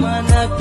amanat